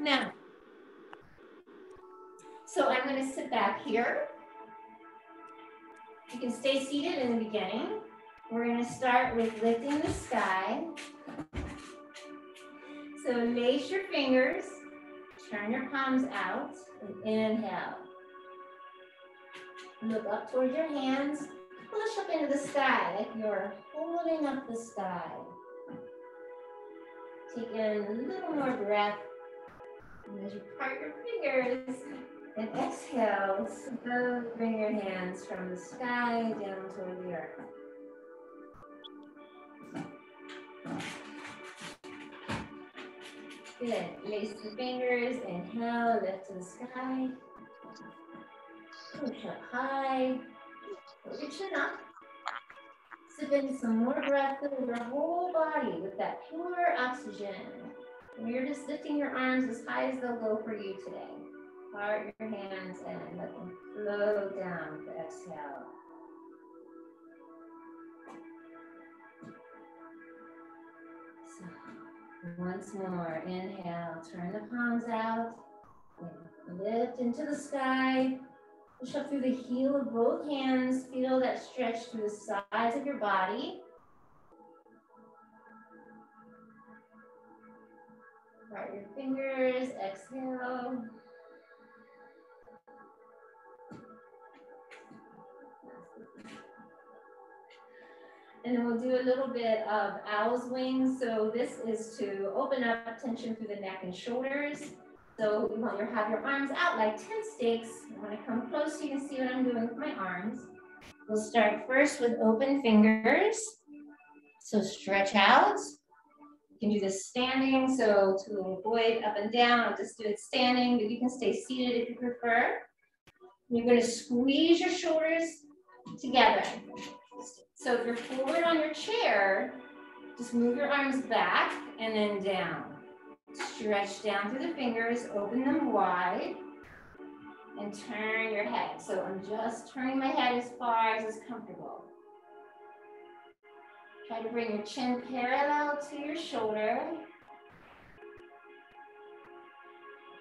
Now, so I'm gonna sit back here. You can stay seated in the beginning. We're gonna start with lifting the sky. So lace your fingers, turn your palms out, and inhale. Look up towards your hands, push up into the sky like you're holding up the sky. Take in a little more breath. And as you part your fingers, and exhale, so bring your hands from the sky down toward the earth. Good. Lace the fingers, inhale, lift to the sky. Push up high. Put your chin up. Sip in some more breath through your whole body with that pure oxygen. And you're just lifting your arms as high as they'll go for you today. Part your hands and let them flow down with the exhale. So, once more, inhale, turn the palms out, lift into the sky, Push up through the heel of both hands. Feel that stretch through the sides of your body. Part your fingers, exhale. And then we'll do a little bit of owl's wings. So this is to open up tension through the neck and shoulders. So you want to have your arms out like 10 sticks. I want to come close so you can see what I'm doing with my arms. We'll start first with open fingers. So stretch out. You can do this standing. So to avoid up and down, I'll just do it standing, but you can stay seated if you prefer. You're going to squeeze your shoulders together. So if you're forward on your chair, just move your arms back and then down. Stretch down through the fingers, open them wide, and turn your head. So I'm just turning my head as far as is comfortable. Try to bring your chin parallel to your shoulder.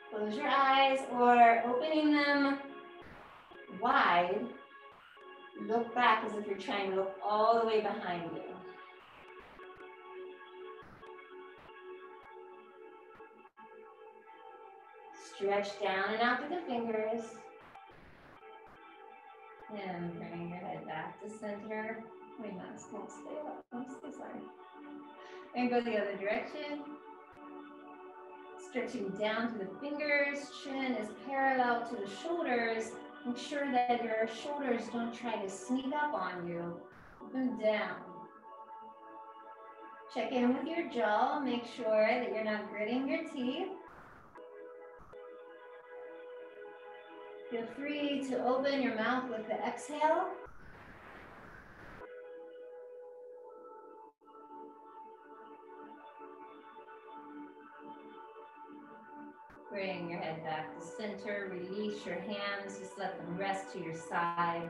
Close your eyes or opening them wide. Look back as if you're trying to look all the way behind you. Stretch down and out through the fingers. And bring your head back to center. Wait, not won't stay up. I'm so sorry. And go the other direction. Stretching down to the fingers. Chin is parallel to the shoulders. Make sure that your shoulders don't try to sneak up on you. Them down. Check in with your jaw. Make sure that you're not gritting your teeth. Feel free to open your mouth with the exhale. Bring your head back to center. Release your hands. Just let them rest to your side.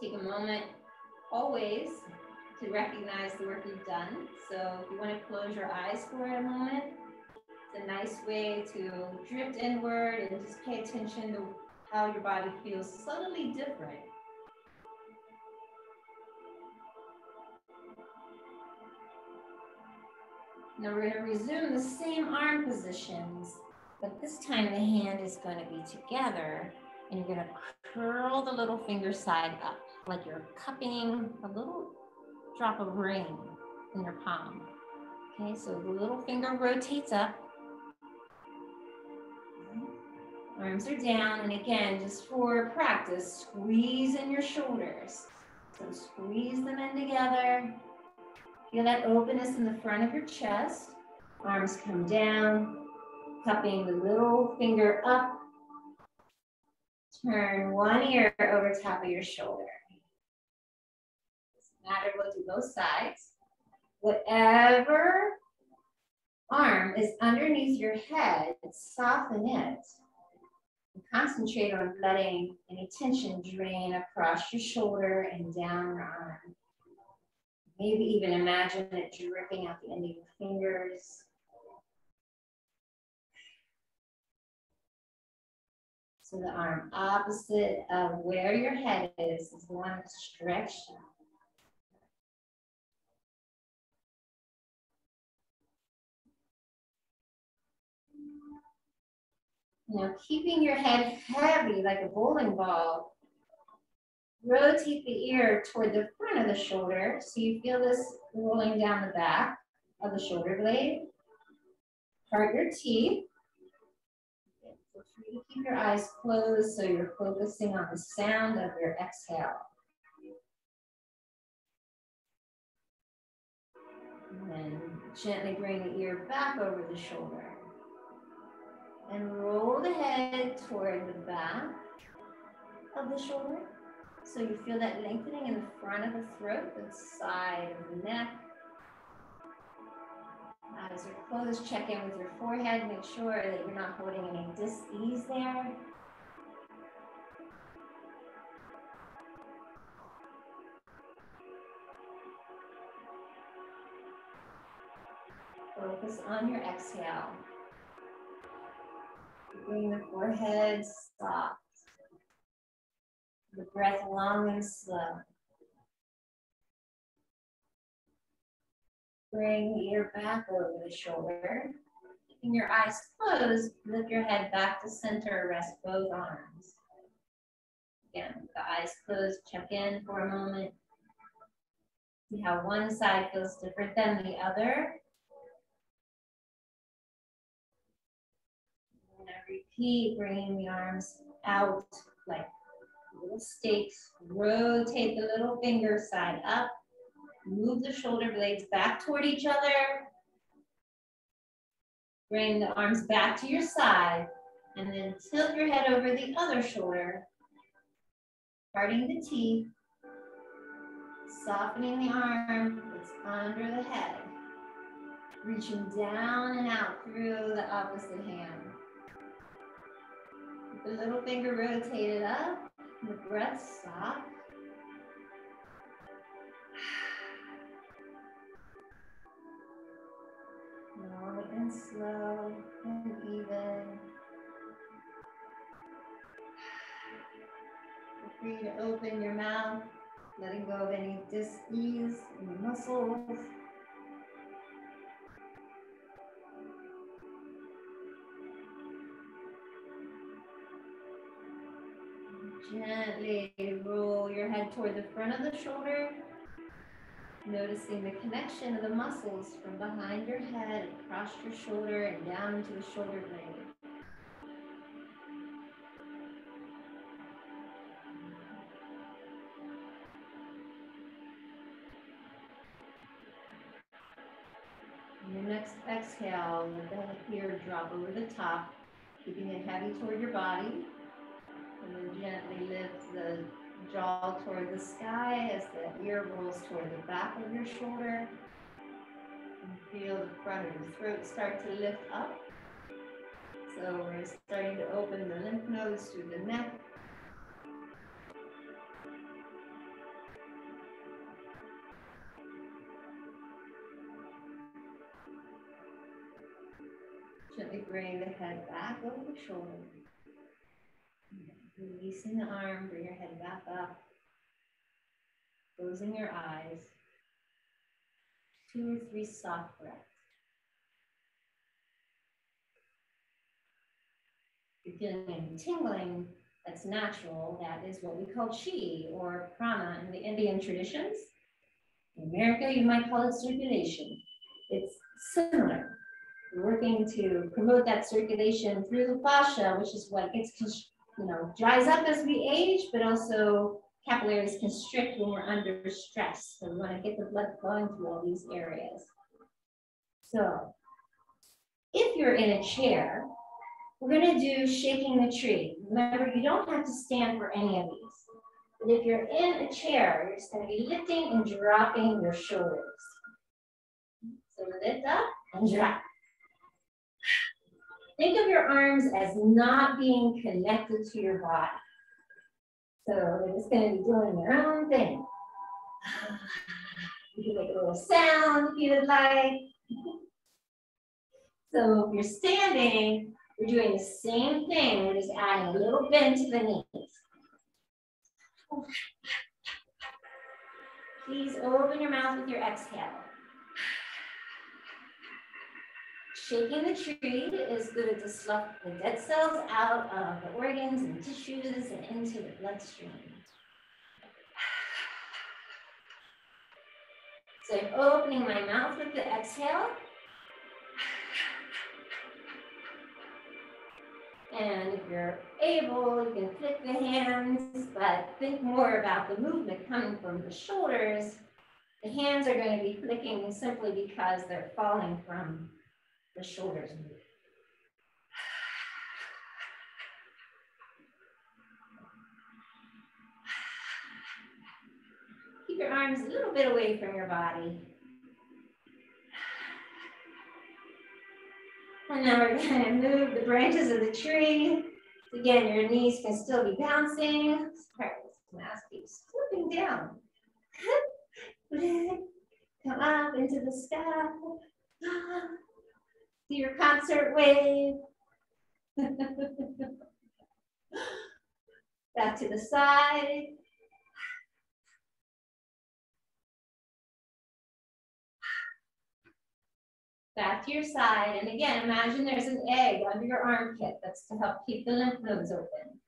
Take a moment always to recognize the work you've done. So if you want to close your eyes for a moment, it's a nice way to drift inward and just pay attention to how your body feels subtly different. Now we're going to resume the same arm positions, but this time the hand is going to be together and you're going to curl the little finger side up like you're cupping a little drop of rain in your palm. Okay, so the little finger rotates up Arms are down, and again, just for practice, squeeze in your shoulders. So squeeze them in together. Feel that openness in the front of your chest. Arms come down, cupping the little finger up. Turn one ear over top of your shoulder. Doesn't matter, we'll do both sides. Whatever arm is underneath your head, soften it And concentrate on letting any tension drain across your shoulder and down your arm. Maybe even imagine it dripping out the end of your fingers. So the arm opposite of where your head is is going one stretch. Now keeping your head heavy like a bowling ball, rotate the ear toward the front of the shoulder so you feel this rolling down the back of the shoulder blade. Part your teeth. To keep your eyes closed so you're focusing on the sound of your exhale. And then gently bring the ear back over the shoulder. And roll the head toward the back of the shoulder. So you feel that lengthening in the front of the throat, the side of the neck. As you're closed, check in with your forehead. Make sure that you're not holding any dis-ease there. Focus on your exhale. Bring the forehead soft. The breath long and slow. Bring ear back over the shoulder. Keeping your eyes closed, lift your head back to center, rest both arms. Again, the eyes closed, check in for a moment. See how one side feels different than the other. And repeat, bringing the arms out like little stakes. Rotate the little finger side up. Move the shoulder blades back toward each other. Bring the arms back to your side and then tilt your head over the other shoulder, parting the teeth, softening the arm that's under the head, reaching down and out through the opposite hand. The little finger rotated up. The breath stop. Long and slow and even. Feel free to open your mouth, letting go of any dis-ease in the muscles. Gently roll your head toward the front of the shoulder, noticing the connection of the muscles from behind your head, across your shoulder, and down into the shoulder blade. your next exhale, let the ear drop over the top, keeping it heavy toward your body. And then gently lift the jaw toward the sky as the ear rolls toward the back of your shoulder. And feel the front of your throat start to lift up. So we're starting to open the lymph nodes through the neck. Gently bring the head back over the shoulder. Releasing the arm, bring your head back up. Closing your eyes. Two or three soft breaths. You're feeling tingling that's natural. That is what we call chi or prana in the Indian traditions. In America, you might call it circulation. It's similar. We're working to promote that circulation through the fascia, which is what gets you know, dries up as we age, but also capillaries constrict when we're under stress. So we want to get the blood flowing through all these areas. So if you're in a chair, we're going to do shaking the tree. Remember, you don't have to stand for any of these. But if you're in a chair, you're just going to be lifting and dropping your shoulders. So lift up and drop. Think of your arms as not being connected to your body. So they're just to be doing their own thing. You can make a little sound if you would like. So if you're standing, We're doing the same thing. We're just adding a little bend to the knees. Please open your mouth with your exhale. Shaking the tree is good to slough the dead cells out of the organs and tissues and into the bloodstream. So I'm opening my mouth with the exhale. And if you're able, you can flick the hands, but think more about the movement coming from the shoulders. The hands are going to be flicking simply because they're falling from the shoulders. Keep your arms a little bit away from your body. And now we're gonna move the branches of the tree. Again, your knees can still be bouncing. Sorry, this mask keeps slipping down. Come up into the sky. Do your concert wave. Back to the side. back to your side. And again, imagine there's an egg under your armpit. That's to help keep the lymph nodes open.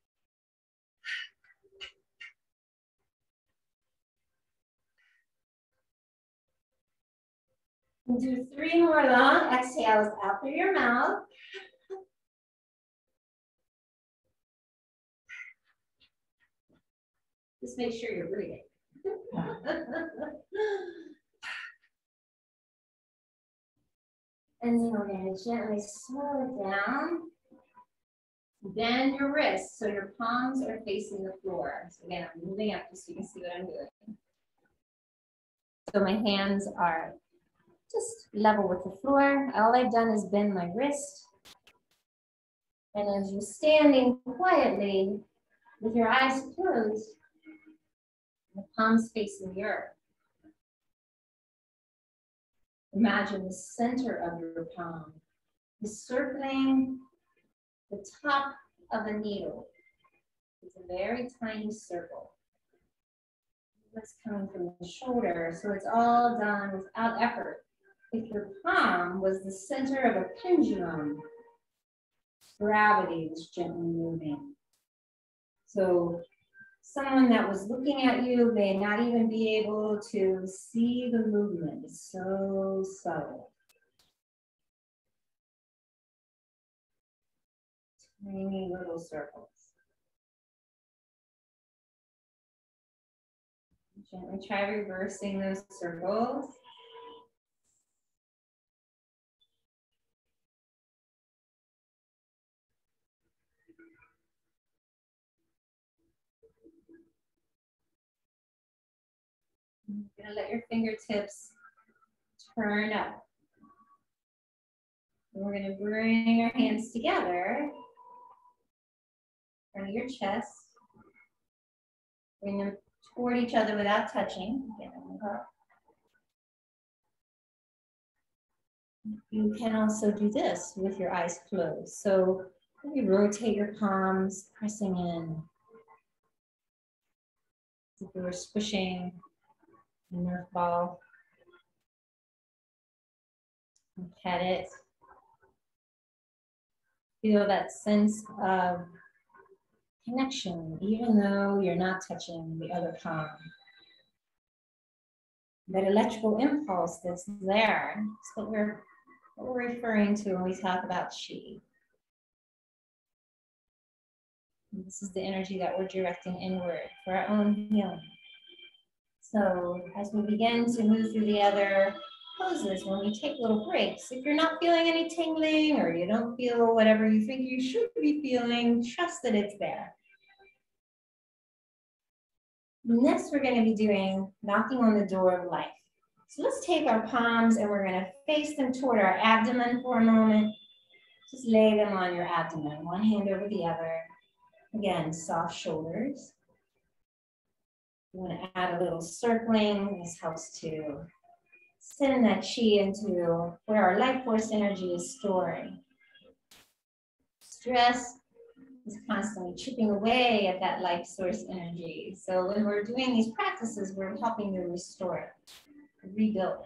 Do three more long exhales out through your mouth. Just make sure you're breathing. And then we're going to gently slow it down. Bend your wrists so your palms are facing the floor. So again, I'm moving up just so you can see what I'm doing. So my hands are just level with the floor. All I've done is bend my wrist. And as you're standing quietly with your eyes closed, the palms facing the earth. Imagine the center of your palm is circling the top of a needle. It's a very tiny circle. What's coming from the shoulder, so it's all done without effort. If your palm was the center of a pendulum, gravity was gently moving. So someone that was looking at you may not even be able to see the movement. It's so subtle. Tiny little circles. Gently try reversing those circles. You're gonna let your fingertips turn up. And we're gonna bring our hands together. Front of your chest. Bring them toward each other without touching. You can also do this with your eyes closed. So you rotate your palms, pressing in. If you were squishing Nerf ball. Pet it. Feel that sense of connection, even though you're not touching the other palm. That electrical impulse that's there what we're, what we're referring to when we talk about chi. this is the energy that we're directing inward for our own healing. So as we begin to move through the other poses, when we take little breaks, if you're not feeling any tingling or you don't feel whatever you think you should be feeling, trust that it's there. Next, we're going to be doing knocking on the door of life. So let's take our palms and we're going to face them toward our abdomen for a moment. Just lay them on your abdomen, one hand over the other. Again, soft shoulders. You going to add a little circling. This helps to send that chi into where our life force energy is storing. stress is constantly chipping away at that life source energy. So when we're doing these practices, we're helping to restore it, rebuild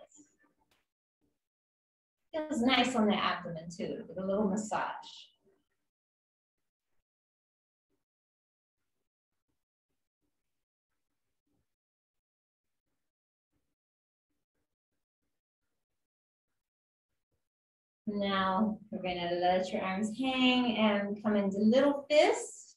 it. Feels nice on the abdomen too, with a little massage. Now we're gonna let your arms hang and come into little fist.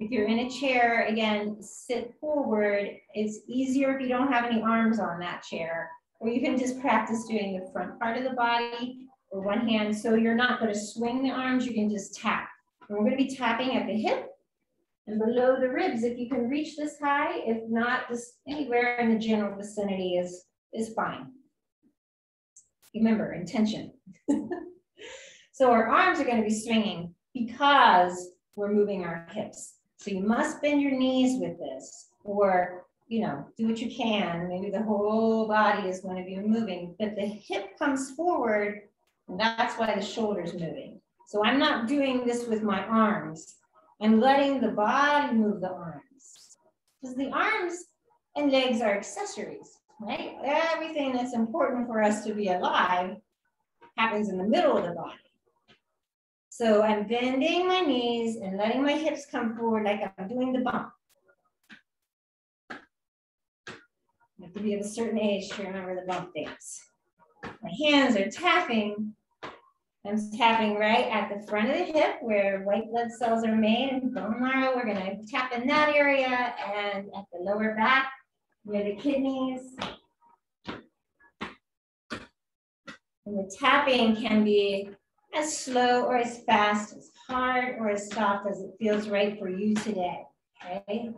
If you're in a chair, again, sit forward. It's easier if you don't have any arms on that chair, or you can just practice doing the front part of the body or one hand. So you're not gonna swing the arms, you can just tap. We're gonna be tapping at the hip and below the ribs if you can reach this high. If not, just anywhere in the general vicinity is, is fine. Remember, intention. so our arms are going to be swinging because we're moving our hips. So you must bend your knees with this or, you know, do what you can. Maybe the whole body is going to be moving, but the hip comes forward and that's why the shoulder's moving. So I'm not doing this with my arms. I'm letting the body move the arms because the arms and legs are accessories right? Everything that's important for us to be alive happens in the middle of the body. So I'm bending my knees and letting my hips come forward like I'm doing the bump. You have to be of a certain age to remember the bump dance. My hands are tapping. I'm tapping right at the front of the hip where white blood cells are made and bone marrow. We're gonna tap in that area and at the lower back near the kidneys. And the tapping can be as slow or as fast, as hard or as soft as it feels right for you today, okay?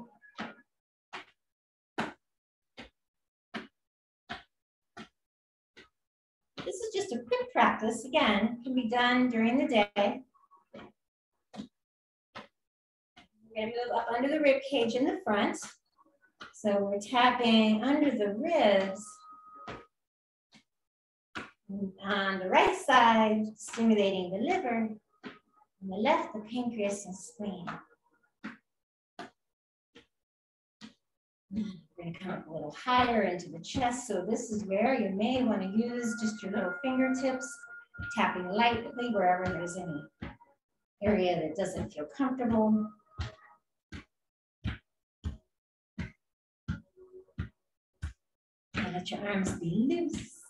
This is just a quick practice. Again, can be done during the day. We're gonna move up under the rib cage in the front. So we're tapping under the ribs. On the right side, stimulating the liver. On the left, the pancreas and spleen. We're to come up a little higher into the chest. So this is where you may want to use just your little fingertips, tapping lightly wherever there's any area that doesn't feel comfortable. Your arms be loose.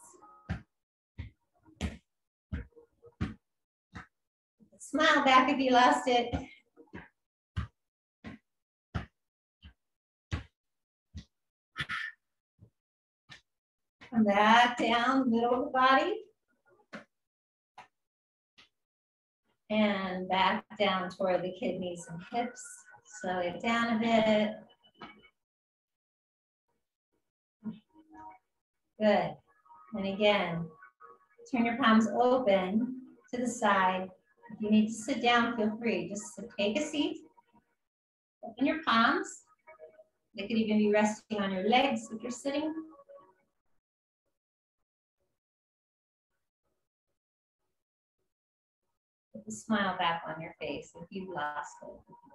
Smile back if you lost it. Come back down, middle of the body. And back down toward the kidneys and hips. Slow it down a bit. Good. And again, turn your palms open to the side. If you need to sit down, feel free. Just take a seat. Open your palms. They could even be resting on your legs if you're sitting. Put the smile back on your face if you've lost it.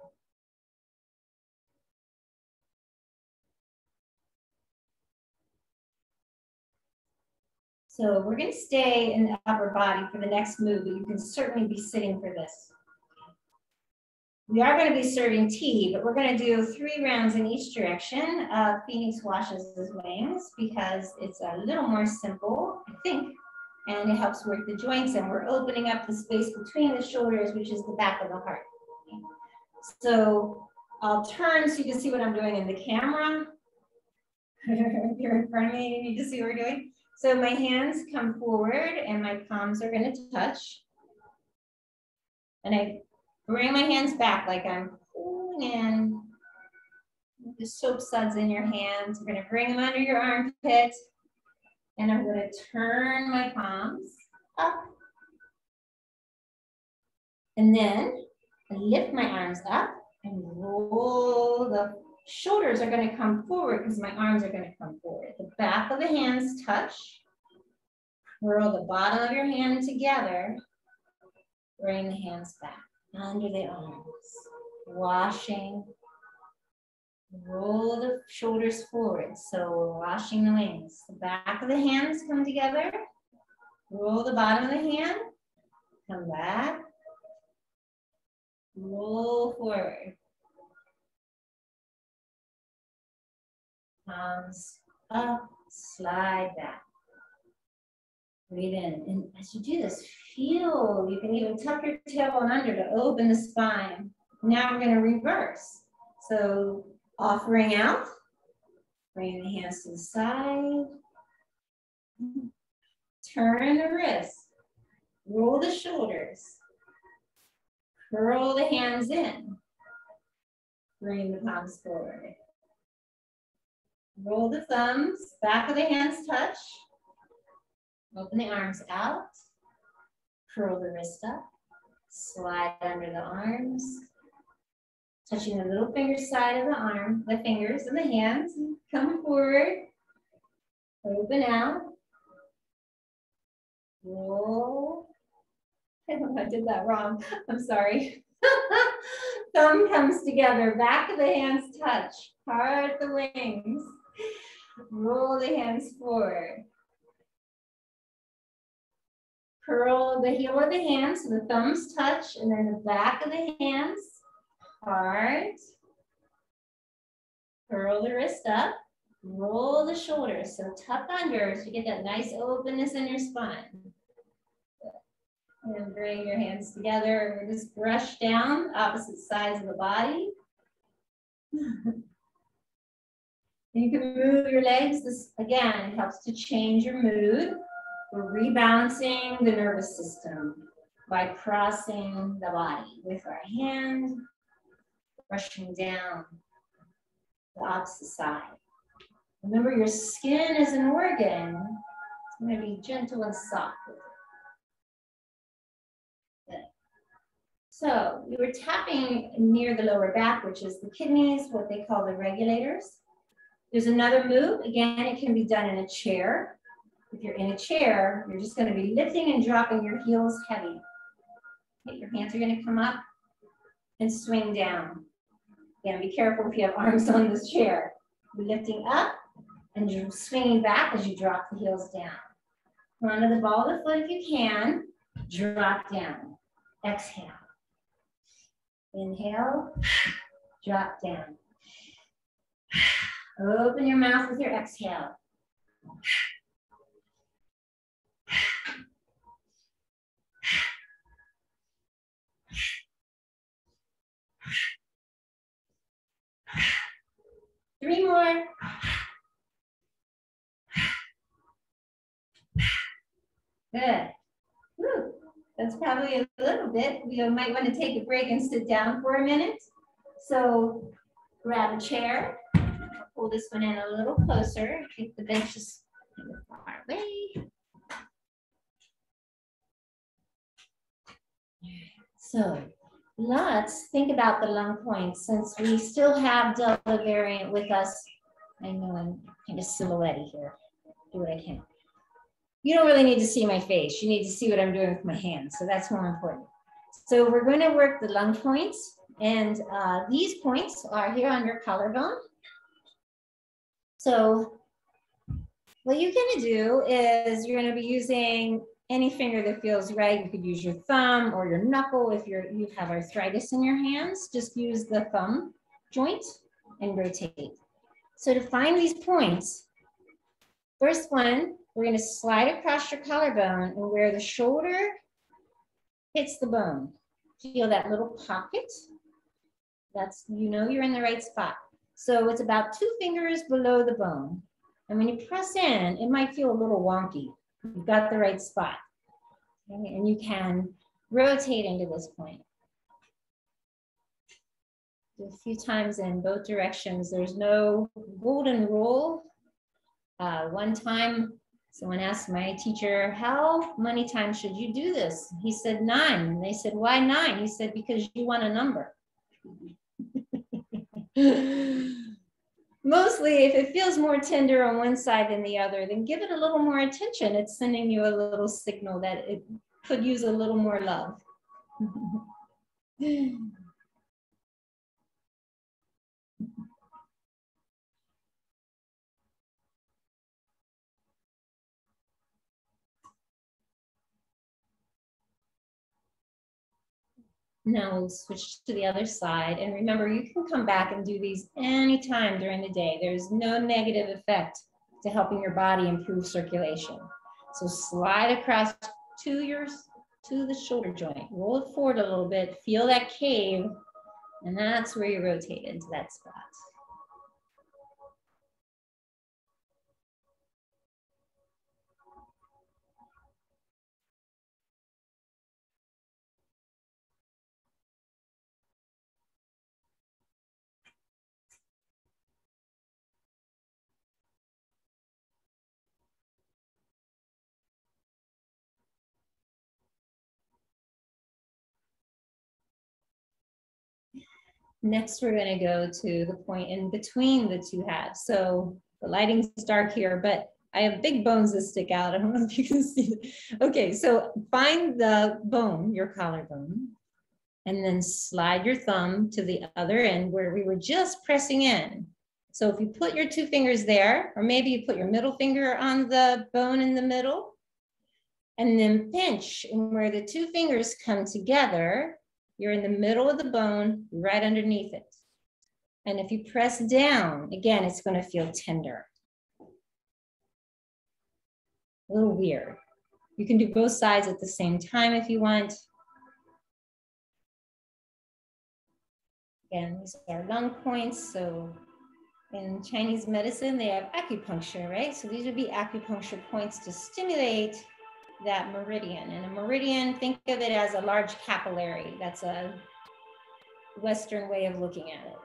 So we're going to stay in the upper body for the next move, but you can certainly be sitting for this. We are going to be serving tea, but we're going to do three rounds in each direction. Phoenix washes his wings because it's a little more simple, I think, and it helps work the joints, and we're opening up the space between the shoulders, which is the back of the heart. So I'll turn so you can see what I'm doing in the camera. You're in front of me, you need to see what we're doing. So my hands come forward and my palms are gonna touch. And I bring my hands back like I'm pulling in the soap suds in your hands. We're gonna bring them under your armpit. And I'm gonna turn my palms up. And then I lift my arms up and roll the Shoulders are gonna come forward because my arms are gonna come forward. The back of the hands touch. Curl the bottom of your hand together. Bring the hands back under the arms. Washing. Roll the shoulders forward. So washing the wings. The back of the hands come together. Roll the bottom of the hand. Come back. Roll forward. Palms up, slide back. Breathe in. And as you do this, feel, you can even tuck your tailbone under to open the spine. Now we're going to reverse. So offering out, bring the hands to the side. Turn the wrists. Roll the shoulders. Curl the hands in. Bring the palms forward. Roll the thumbs, back of the hands touch. Open the arms out. Curl the wrist up. Slide under the arms. Touching the little finger side of the arm, the fingers and the hands. Come forward. Open out. Roll. I did that wrong. I'm sorry. Thumb comes together, back of the hands touch, part the wings. Roll the hands forward. Curl the heel of the hands so the thumbs touch and then the back of the hands hard. Curl the wrist up. Roll the shoulders. So tuck under so you get that nice openness in your spine. And bring your hands together. Just brush down opposite sides of the body. you can move your legs. This, again, helps to change your mood. We're rebalancing the nervous system by crossing the body with our hand, brushing down the opposite side. Remember, your skin is an organ. It's going to be gentle and soft So we were tapping near the lower back, which is the kidneys, what they call the regulators. There's another move. Again, it can be done in a chair. If you're in a chair, you're just going to be lifting and dropping your heels heavy. Your hands are going to come up and swing down. Again, be careful if you have arms on this chair. Lifting up and swinging back as you drop the heels down. Run to the ball of the foot if you can. Drop down. Exhale. Inhale, drop down. Open your mouth with your exhale. Three more. Good. Woo. That's probably a little bit. We might want to take a break and sit down for a minute. So grab a chair, pull this one in a little closer, keep the benches far away. So let's think about the lung points since we still have Delta variant with us. I know I'm kind of silhouette here. Do what I can you don't really need to see my face. You need to see what I'm doing with my hands. So that's more important. So we're going to work the lung points. And uh, these points are here under collarbone. So what you're to do is you're going to be using any finger that feels right. You could use your thumb or your knuckle if you're, you have arthritis in your hands. Just use the thumb joint and rotate. So to find these points, first one we're gonna slide across your collarbone and where the shoulder hits the bone. Feel that little pocket. That's, you know you're in the right spot. So it's about two fingers below the bone. And when you press in, it might feel a little wonky. You've got the right spot. Okay? And you can rotate into this point. Do a few times in both directions. There's no golden rule. Uh, one time Someone asked my teacher, how many times should you do this? He said nine. They said, why nine? He said, because you want a number. Mostly, if it feels more tender on one side than the other, then give it a little more attention. It's sending you a little signal that it could use a little more love. Now we'll switch to the other side. And remember, you can come back and do these anytime during the day. There's no negative effect to helping your body improve circulation. So slide across to your to the shoulder joint. Roll it forward a little bit. Feel that cave. And that's where you rotate into that spot. Next, we're gonna go to the point in between the two halves. So the lighting's dark here, but I have big bones that stick out. I don't know if you can see. Okay, so find the bone, your collarbone, and then slide your thumb to the other end where we were just pressing in. So if you put your two fingers there, or maybe you put your middle finger on the bone in the middle, and then pinch, where the two fingers come together, you're in the middle of the bone, right underneath it. And if you press down, again, it's gonna feel tender. A little weird. You can do both sides at the same time if you want. Again, these are lung points. So in Chinese medicine, they have acupuncture, right? So these would be acupuncture points to stimulate that meridian. And a meridian, think of it as a large capillary. That's a Western way of looking at it.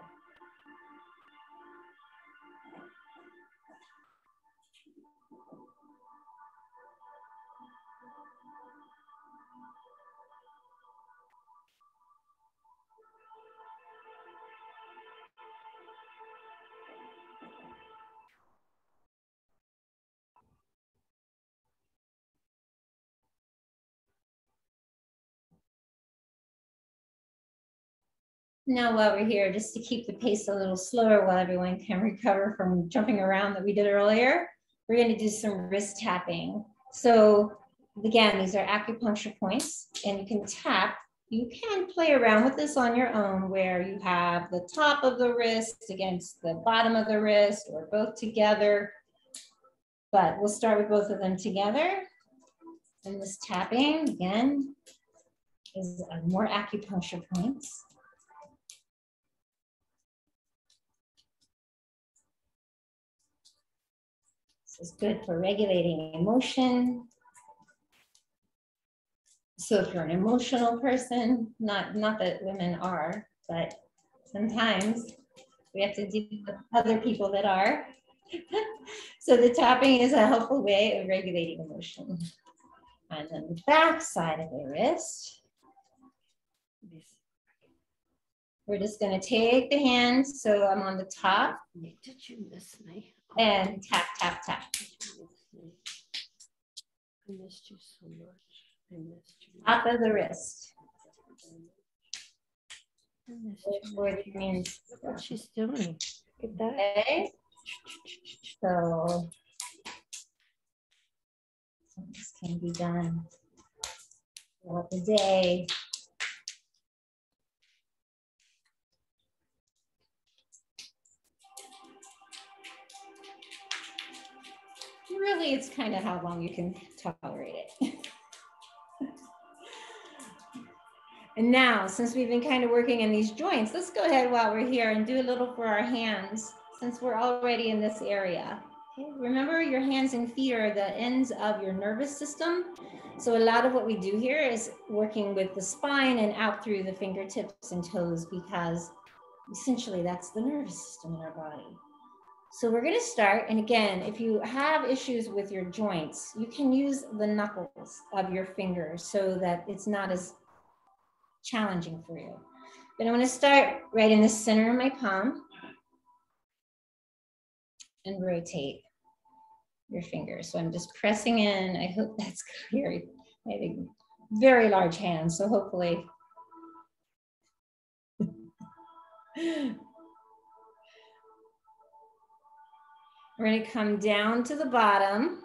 Now while we're here, just to keep the pace a little slower while everyone can recover from jumping around that we did earlier, we're gonna do some wrist tapping. So again, these are acupuncture points and you can tap. You can play around with this on your own where you have the top of the wrist against the bottom of the wrist or both together. But we'll start with both of them together. And this tapping, again, is more acupuncture points. Is good for regulating emotion. So if you're an emotional person, not, not that women are, but sometimes we have to deal with other people that are. so the tapping is a helpful way of regulating emotion. And then the back side of the wrist. We're just going to take the hands. So I'm on the top. Did you miss me? And tap, tap, tap. I missed you so much. I missed you. Top of the wrist. I missed you. What she's doing. Get that. Okay. So this can be done throughout the day. Really it's kind of how long you can tolerate it. and now, since we've been kind of working in these joints, let's go ahead while we're here and do a little for our hands since we're already in this area. Remember your hands and feet are the ends of your nervous system. So a lot of what we do here is working with the spine and out through the fingertips and toes because essentially that's the nervous system in our body. So we're gonna start, and again, if you have issues with your joints, you can use the knuckles of your fingers so that it's not as challenging for you. But I'm gonna start right in the center of my palm and rotate your fingers. So I'm just pressing in. I hope that's clear. I have a very large hand, so hopefully We're to come down to the bottom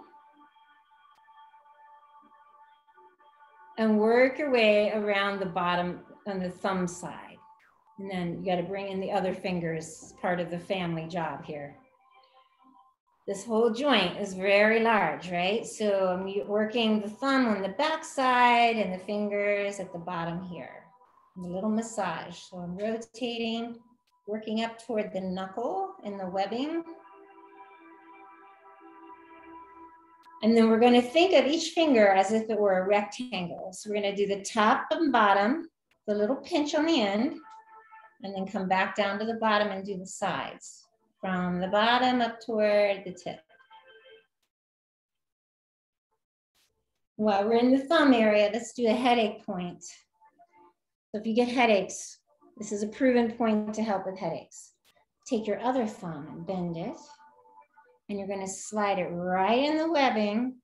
and work your way around the bottom on the thumb side. And then you got to bring in the other fingers, part of the family job here. This whole joint is very large, right? So I'm working the thumb on the back side and the fingers at the bottom here. A little massage. So I'm rotating, working up toward the knuckle and the webbing And then we're going to think of each finger as if it were a rectangle. So we're going to do the top and bottom, the little pinch on the end, and then come back down to the bottom and do the sides from the bottom up toward the tip. While we're in the thumb area, let's do a headache point. So if you get headaches, this is a proven point to help with headaches. Take your other thumb and bend it and you're gonna slide it right in the webbing,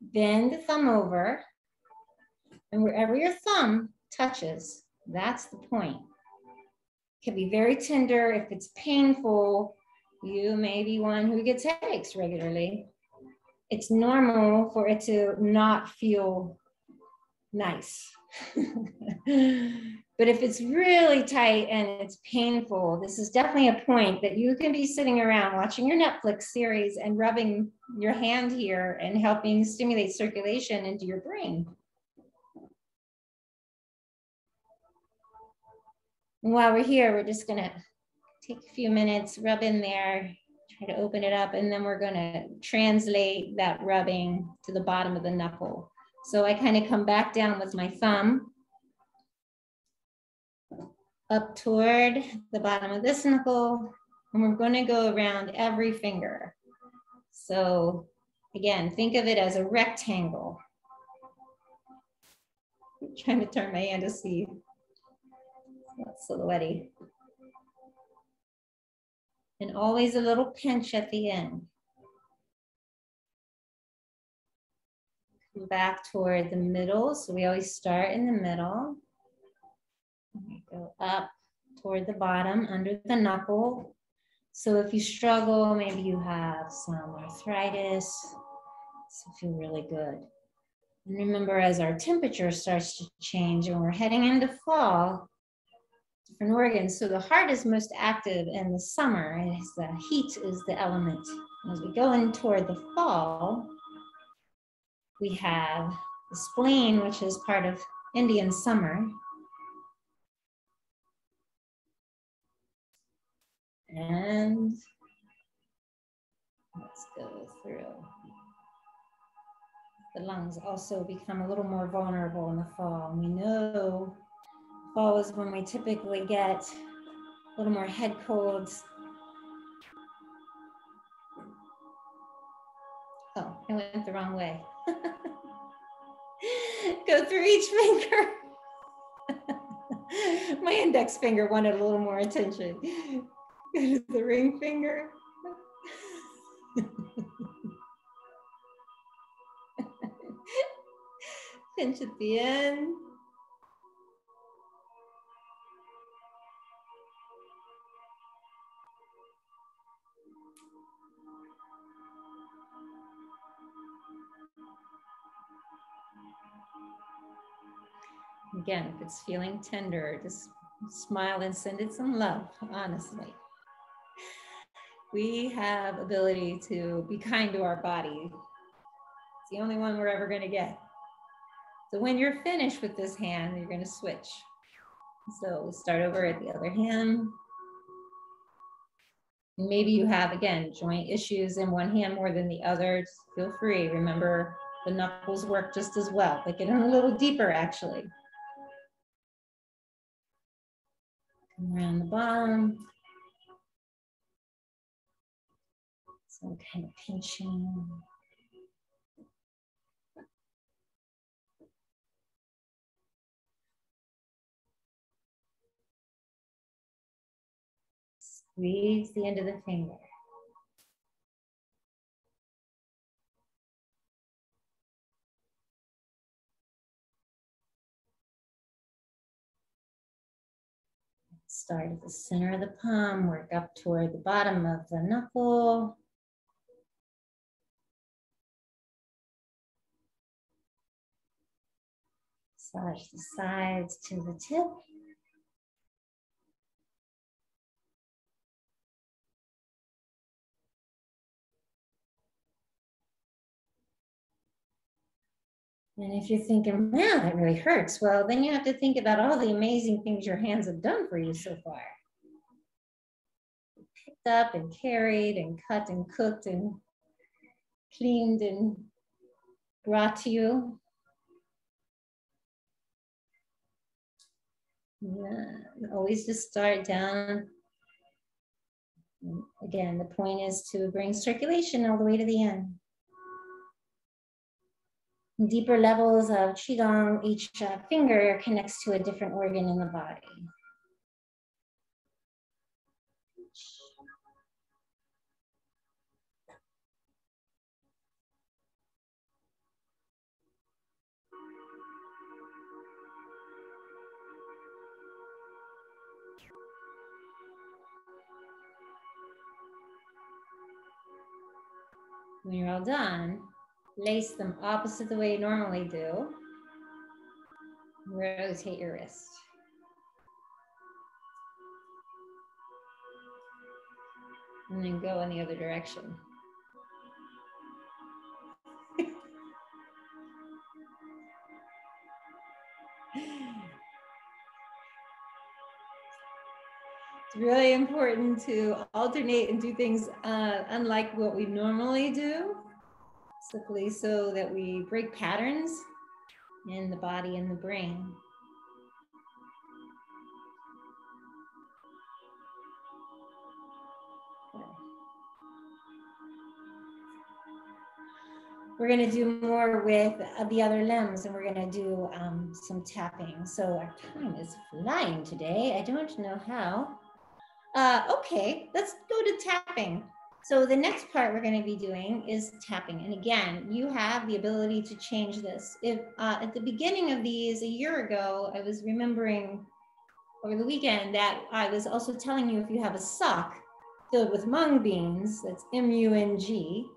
bend the thumb over, and wherever your thumb touches, that's the point. It can be very tender. If it's painful, you may be one who gets headaches regularly. It's normal for it to not feel nice. But if it's really tight and it's painful, this is definitely a point that you can be sitting around watching your Netflix series and rubbing your hand here and helping stimulate circulation into your brain. And while we're here, we're just gonna take a few minutes, rub in there, try to open it up, and then we're gonna translate that rubbing to the bottom of the knuckle. So I kind of come back down with my thumb up toward the bottom of this knuckle, and we're going to go around every finger. So again, think of it as a rectangle. I'm trying to turn my hand to see. That's silhouette. And always a little pinch at the end. Come back toward the middle. So we always start in the middle. Go up toward the bottom under the knuckle. So if you struggle, maybe you have some arthritis, so feel really good. And remember, as our temperature starts to change and we're heading into fall, different organs. So the heart is most active in the summer, and the heat is the element. As we go in toward the fall, we have the spleen, which is part of Indian summer, And let's go through. The lungs also become a little more vulnerable in the fall. We know fall is when we typically get a little more head colds. Oh, I went the wrong way. go through each finger. My index finger wanted a little more attention. Go to the ring finger. Pinch at the end. Again, if it's feeling tender, just smile and send it some love, honestly we have ability to be kind to our body. It's the only one we're ever going to get. So when you're finished with this hand, you're going to switch. So we'll start over at the other hand. Maybe you have, again, joint issues in one hand more than the other. Just feel free. Remember, the knuckles work just as well. They get in a little deeper, actually. Come around the bottom. So kind of pinching. Squeeze the end of the finger. Start at the center of the palm, work up toward the bottom of the knuckle. Massage the sides to the tip. And if you're thinking, man, that really hurts, well, then you have to think about all the amazing things your hands have done for you so far. Picked up and carried and cut and cooked and cleaned and brought to you. Yeah, always just start down. Again, the point is to bring circulation all the way to the end deeper levels of Qigong, each uh, finger connects to a different organ in the body. When you're all done, Lace them opposite the way you normally do. Rotate your wrist. And then go in the other direction. it's really important to alternate and do things uh, unlike what we normally do so that we break patterns in the body and the brain. We're going to do more with uh, the other limbs and we're going to do um, some tapping. So our time is flying today. I don't know how. Uh, okay, let's go to tapping. So the next part we're going to be doing is tapping. And again, you have the ability to change this. If uh, at the beginning of these a year ago, I was remembering over the weekend that I was also telling you if you have a sock filled with mung beans, that's M-U-N-G,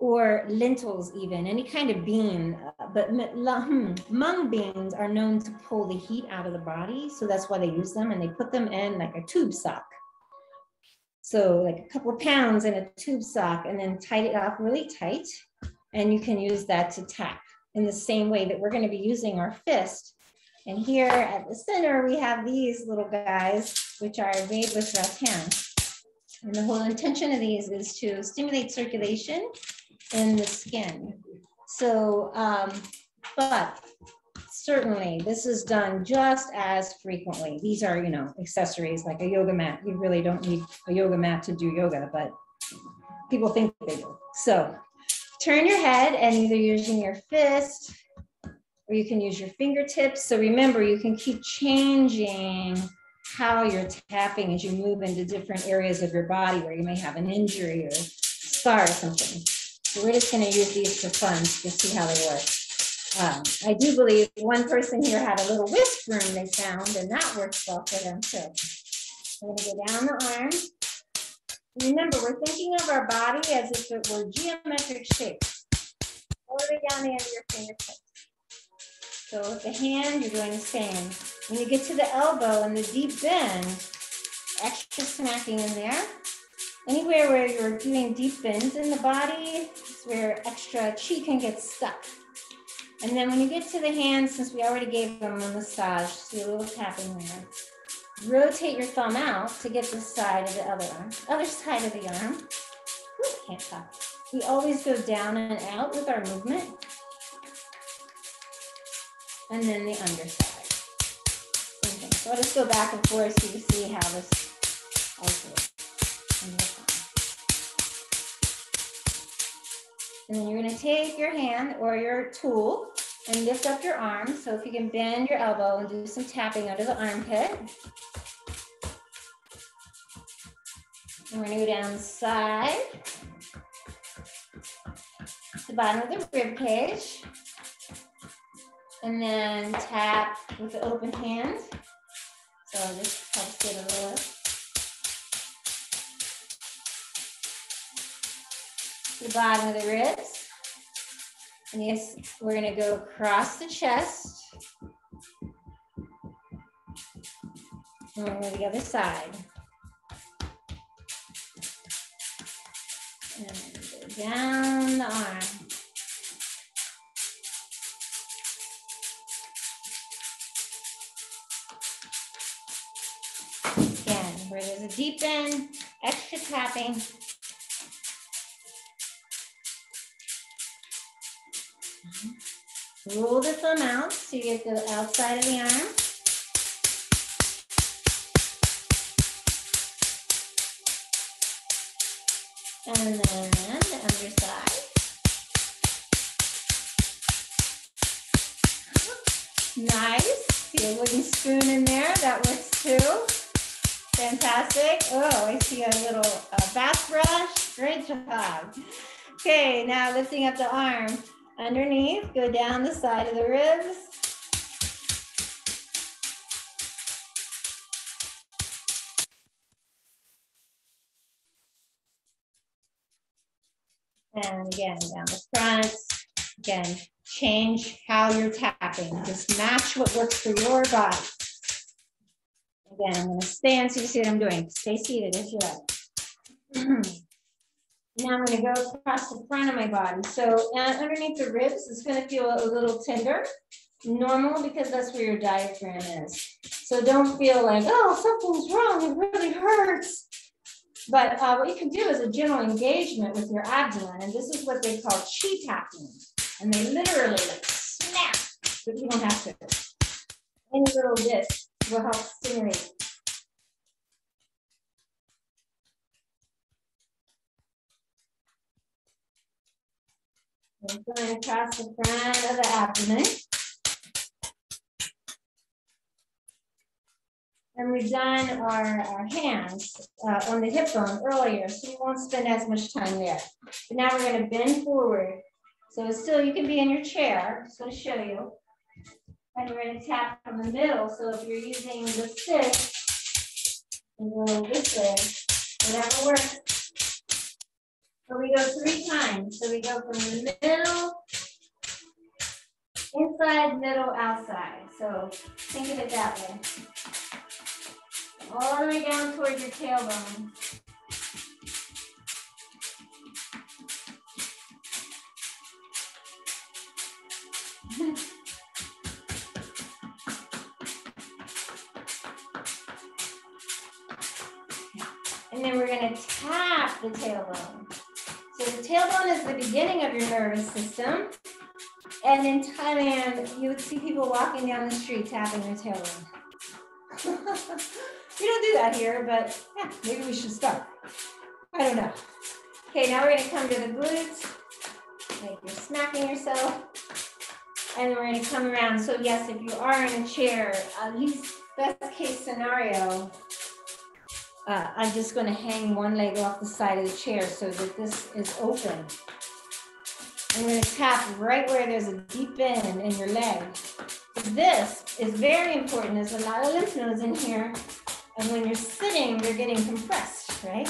or lentils even, any kind of bean. Uh, but hmm, mung beans are known to pull the heat out of the body. So that's why they use them and they put them in like a tube sock. So like a couple of pounds in a tube sock and then tight it off really tight. And you can use that to tap in the same way that we're gonna be using our fist. And here at the center, we have these little guys, which are Weibus Rattan. And the whole intention of these is to stimulate circulation in the skin. So, um, but certainly this is done just as frequently. These are, you know, accessories like a yoga mat. You really don't need a yoga mat to do yoga, but people think they do. So turn your head and either using your fist or you can use your fingertips. So remember, you can keep changing how you're tapping as you move into different areas of your body where you may have an injury or scar or something. So we're just gonna use these for fun to see how they work. Um, I do believe one person here had a little whisk broom they found, and that works well for them too. We're going to go down the arm. Remember, we're thinking of our body as if it were geometric shapes, all the way down the end of your fingertips. So with the hand, you're doing the same. When you get to the elbow and the deep bend, extra smacking in there. Anywhere where you're doing deep bends in the body is where extra chi can get stuck. And then when you get to the hands, since we already gave them a massage, see a little tapping there. Rotate your thumb out to get the side of the other arm, other side of the arm. Ooh, can't talk. We always go down and out with our movement. And then the underside. So I'll just go back and forth so you see how this And then you're gonna take your hand or your tool and lift up your arm. So if you can bend your elbow and do some tapping under the armpit. And we're gonna go down the side, the bottom of the rib cage. And then tap with the open hand. So this helps get a little the bottom of the ribs. And yes, we're gonna go across the chest. And we'll go the other side. And go down the arm. Again, where there's a deep bend, extra tapping. Roll the thumb out so you get the outside of the arm. And then the underside. Nice. See a wooden spoon in there. That works too. Fantastic. Oh, I see a little uh, bath brush. Great job. Okay, now lifting up the arm underneath, go down the side of the ribs. And again, down the front. Again, change how you're tapping. Just match what works for your body. Again, I'm gonna stand so you see what I'm doing. Stay seated as you like. Now I'm gonna go across the front of my body. So uh, underneath the ribs, it's gonna feel a little tender. Normal because that's where your diaphragm is. So don't feel like, oh, something's wrong, it really hurts. But uh, what you can do is a gentle engagement with your abdomen, and this is what they call chi tapping. And they literally like snap, but you don't have to. Any little bit will help stimulate And going across the front of the abdomen. And we've done our, our hands uh, on the hip bone earlier, so we won't spend as much time there. But now we're going to bend forward. So still, you can be in your chair. Just going to show you. And we're going to tap from the middle. So if you're using the stick, and go this way, whatever works. So we go three times. So we go from the middle, inside, middle, outside. So think of it that way. All the way down towards your tailbone. Tailbone is the beginning of your nervous system. And in Thailand, you would see people walking down the street tapping their tailbone. we don't do that here, but yeah, maybe we should start. I don't know. Okay, now we're gonna come to the glutes. Like you're smacking yourself. And we're gonna come around. So yes, if you are in a chair, at least best case scenario, uh, I'm just going to hang one leg off the side of the chair so that this is open. I'm going to tap right where there's a deep bend in your leg. This is very important. There's a lot of lymph nodes in here. And when you're sitting, they're getting compressed, right?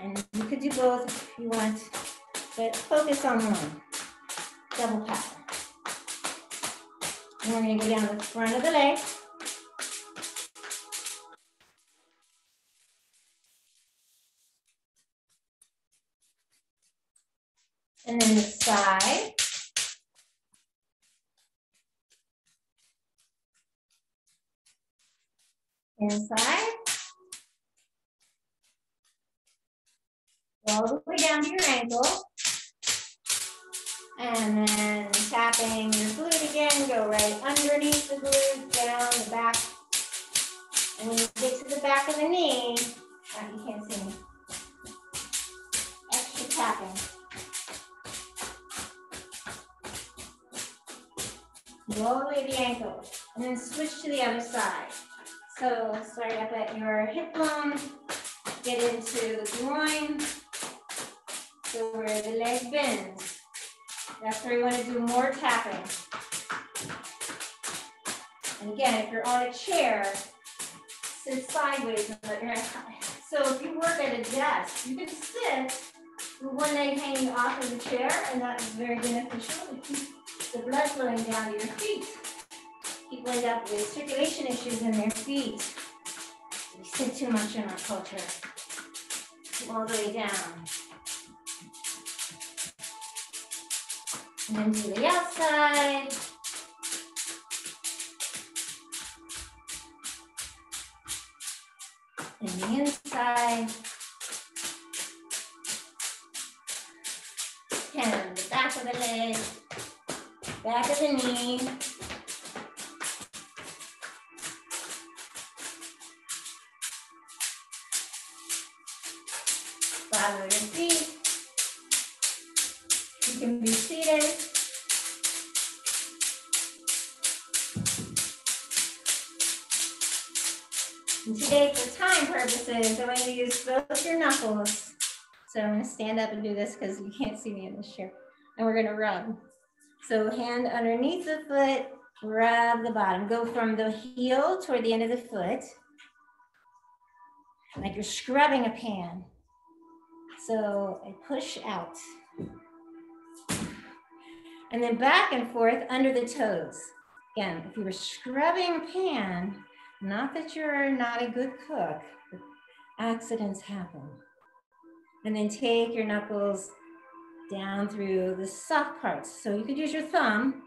And you could do both if you want, but focus on one. Double tap. And we're going to go down the front of the leg. And then the side. Inside. All the way down to your ankle. And then tapping your glute again, go right underneath the glute, down the back. And when you get to the back of the knee, oh, you can't see me. Extra tapping. Roll away the ankle and then switch to the other side. So start up at your hip bone, get into the groin, so where the leg bends. That's where you want to do more tapping. And again, if you're on a chair, sit sideways and let your So if you work at a desk, you can sit with one leg hanging off of the chair, and that is very beneficial the blood flowing down to your feet. People end up with circulation issues in their feet. We sit too much in our culture. All the way down. And then do the outside. And the inside. Stand up and do this because you can't see me in this chair. And we're going to rub. So hand underneath the foot, rub the bottom. Go from the heel toward the end of the foot, like you're scrubbing a pan. So I push out. And then back and forth under the toes. Again, if you were scrubbing a pan, not that you're not a good cook, accidents happen. And then take your knuckles down through the soft parts. So you could use your thumb,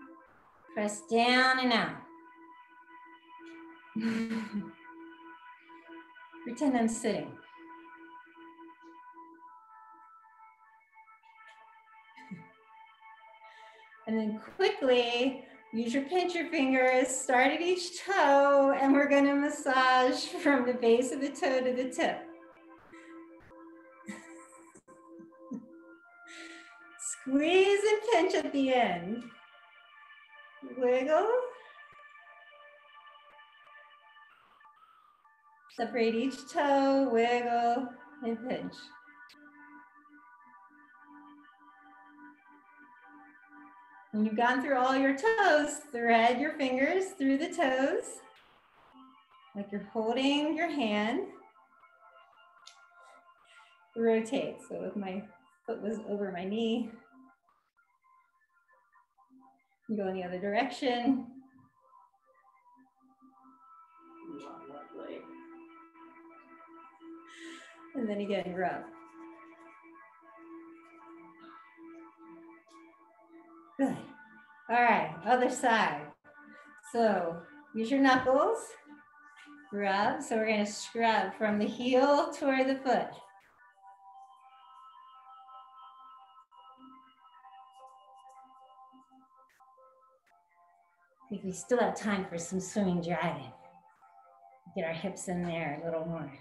press down and out. Pretend I'm sitting. And then quickly use your pincher fingers, start at each toe, and we're gonna massage from the base of the toe to the tip. Squeeze and pinch at the end. Wiggle. Separate each toe, wiggle, and pinch. When you've gone through all your toes, thread your fingers through the toes, like you're holding your hand. Rotate, so if my foot was over my knee, go in the other direction. And then again, rub. Good. All right, other side. So use your knuckles, rub. So we're gonna scrub from the heel toward the foot. Think we still have time for some swimming dragon. Get our hips in there a little more.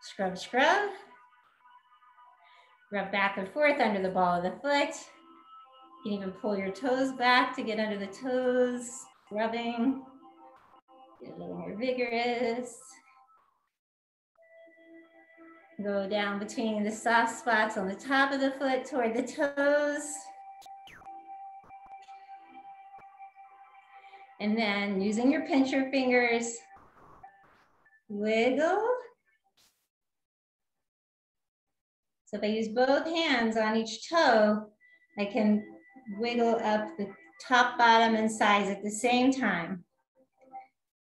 Scrub, scrub. Rub back and forth under the ball of the foot. You can even pull your toes back to get under the toes, rubbing. Get a little more vigorous. Go down between the soft spots on the top of the foot toward the toes. And then using your pincher fingers, wiggle. So if I use both hands on each toe, I can wiggle up the top, bottom, and sides at the same time.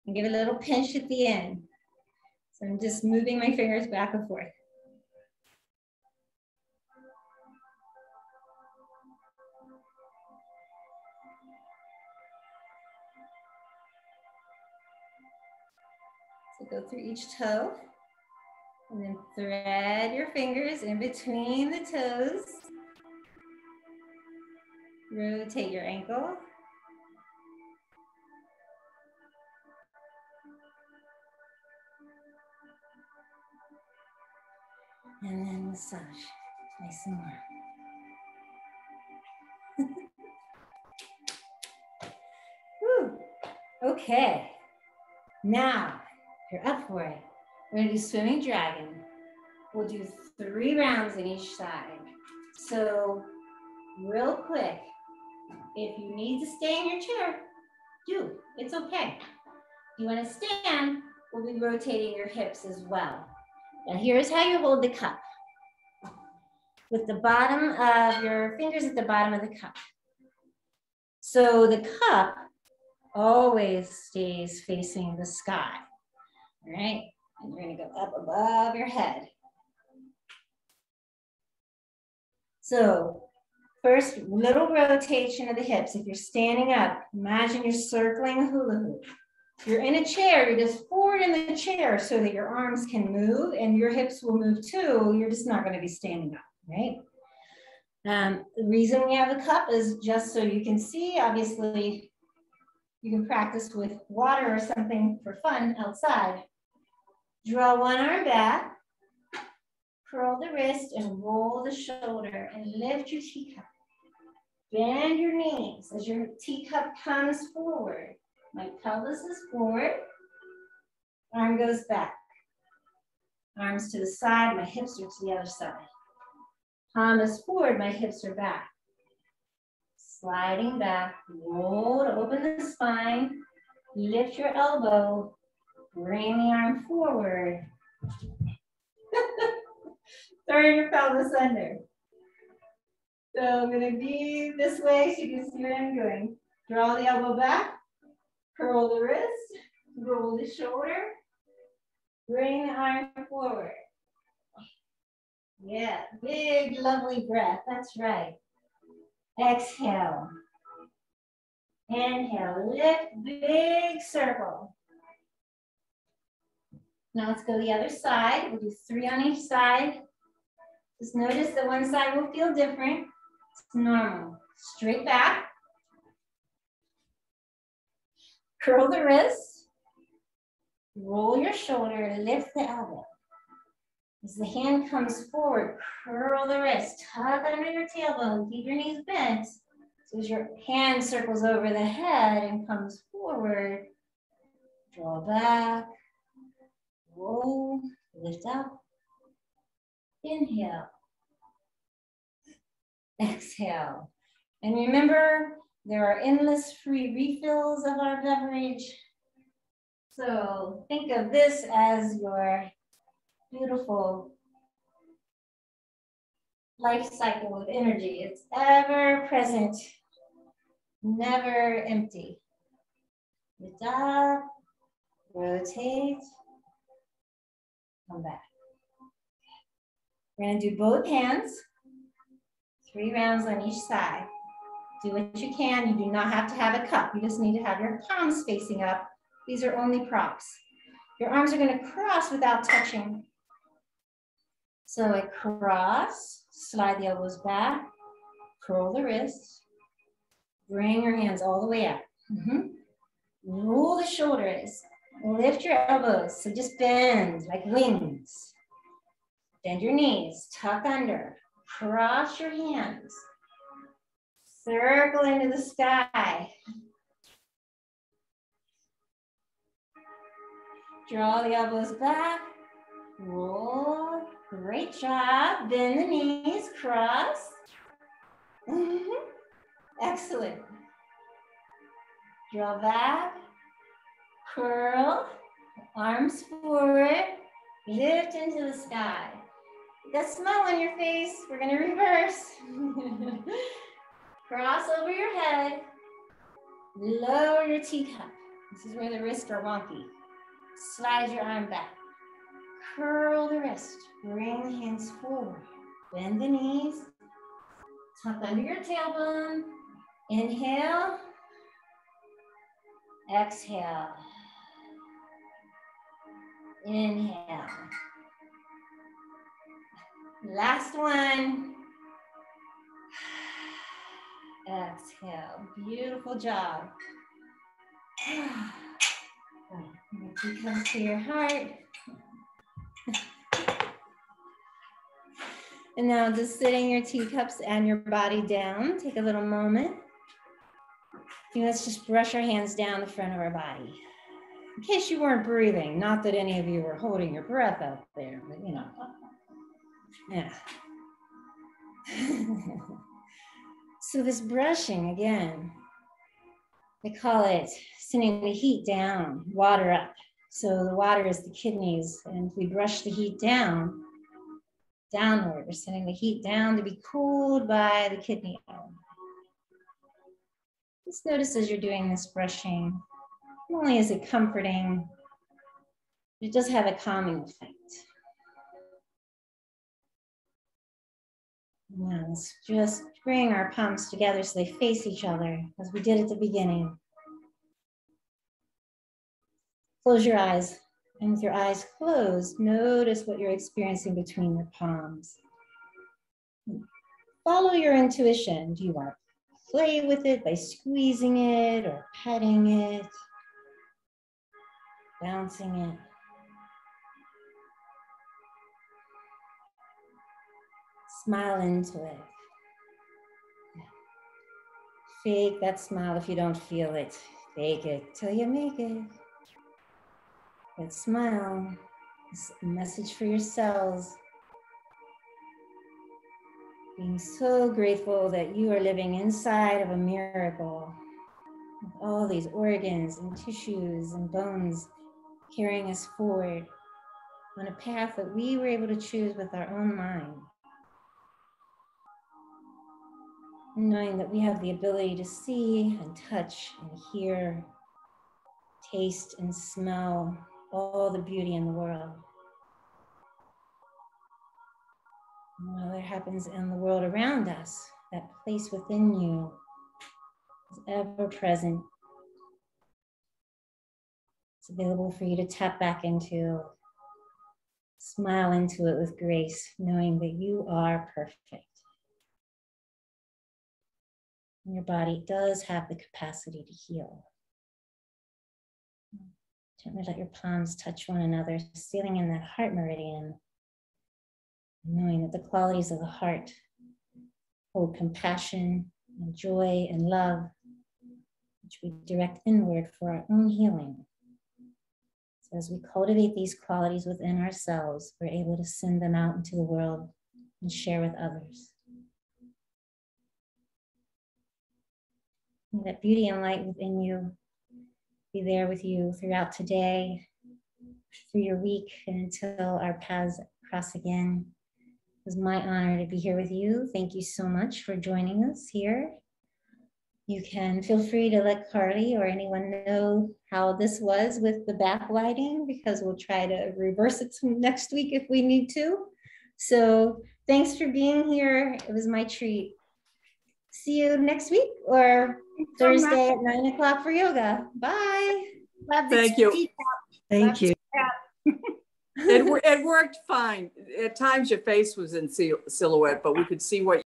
And give a little pinch at the end. So I'm just moving my fingers back and forth. Go through each toe and then thread your fingers in between the toes. Rotate your ankle. And then massage nice and warm. Okay. Now, you're up for it. We're gonna do swimming dragon. We'll do three rounds in each side. So real quick, if you need to stay in your chair, do. It's okay. If you want to stand, we'll be rotating your hips as well. Now here's how you hold the cup. With the bottom of your fingers at the bottom of the cup. So the cup always stays facing the sky, all right? And you're gonna go up above your head. So first little rotation of the hips. If you're standing up, imagine you're circling a hula hoop. If you're in a chair, you're just forward in the chair so that your arms can move and your hips will move too. You're just not gonna be standing up, right? Um, the reason we have the cup is just so you can see, obviously, you can practice with water or something for fun outside. Draw one arm back, curl the wrist and roll the shoulder and lift your teacup. Bend your knees as your teacup comes forward. My pelvis is forward, arm goes back. Arms to the side, my hips are to the other side. Palm is forward, my hips are back. Sliding back, roll to open the spine, lift your elbow, bring the arm forward. Turn your pelvis under. So I'm gonna be this way so you can see what I'm doing. Draw the elbow back, curl the wrist, roll the shoulder, bring the arm forward. Yeah, big, lovely breath. That's right. Exhale. Inhale, lift, big circle. Now let's go the other side. We'll do three on each side. Just notice that one side will feel different. It's normal. Straight back. Curl the wrist. Roll your shoulder, lift the elbow. As the hand comes forward, curl the wrist, tug under your tailbone, keep your knees bent. So as your hand circles over the head and comes forward, draw back, roll, lift up, inhale, exhale. And remember, there are endless free refills of our beverage. So think of this as your beautiful life cycle of energy. It's ever present, never empty. Lift up, rotate, come back. We're gonna do both hands, three rounds on each side. Do what you can. You do not have to have a cup. You just need to have your palms facing up. These are only props. Your arms are gonna cross without touching. So I cross, slide the elbows back, curl the wrists, bring your hands all the way up. Mm -hmm. Roll the shoulders, lift your elbows. So just bend like wings. Bend your knees, tuck under, cross your hands, circle into the sky. Draw the elbows back, roll, Great job. Bend the knees, cross. Mm -hmm. Excellent. Draw back, curl, arms forward, lift into the sky. Got a smile on your face. We're gonna reverse. Cross over your head, lower your teacup. This is where the wrists are wonky. Slide your arm back. Curl the wrist. Bring the hands forward. Bend the knees. Tuck under your tailbone. Inhale. Exhale. Inhale. Last one. Exhale. Beautiful job. Right. Comes to your heart. And now just sitting your teacups and your body down. Take a little moment. And let's just brush our hands down the front of our body. In case you weren't breathing, not that any of you were holding your breath out there, but you know. Yeah. so this brushing again, they call it sending the heat down, water up. So the water is the kidneys, and we brush the heat down, downward. We're sending the heat down to be cooled by the kidney. Just notice as you're doing this brushing, not only is it comforting, it does have a calming effect. Now let's just bring our palms together so they face each other as we did at the beginning. Close your eyes. And with your eyes closed, notice what you're experiencing between your palms. Follow your intuition. Do you want to play with it by squeezing it or petting it, bouncing it? Smile into it. Fake that smile if you don't feel it. Fake it till you make it. That smile is a message for your cells. Being so grateful that you are living inside of a miracle. With all these organs and tissues and bones carrying us forward on a path that we were able to choose with our own mind. knowing that we have the ability to see and touch and hear, taste and smell all the beauty in the world. while Whatever happens in the world around us, that place within you is ever present. It's available for you to tap back into, smile into it with grace, knowing that you are perfect. And your body does have the capacity to heal. Gently let your palms touch one another, sealing in that heart meridian, knowing that the qualities of the heart hold compassion and joy and love, which we direct inward for our own healing. So as we cultivate these qualities within ourselves, we're able to send them out into the world and share with others. that beauty and light within you be there with you throughout today, through your week, and until our paths cross again. It was my honor to be here with you. Thank you so much for joining us here. You can feel free to let Carly or anyone know how this was with the backlighting because we'll try to reverse it next week if we need to. So thanks for being here. It was my treat. See you next week or Thursday at nine o'clock for yoga. Bye. Thank you. Thank you. It, it worked fine. At times your face was in silhouette, but we could see what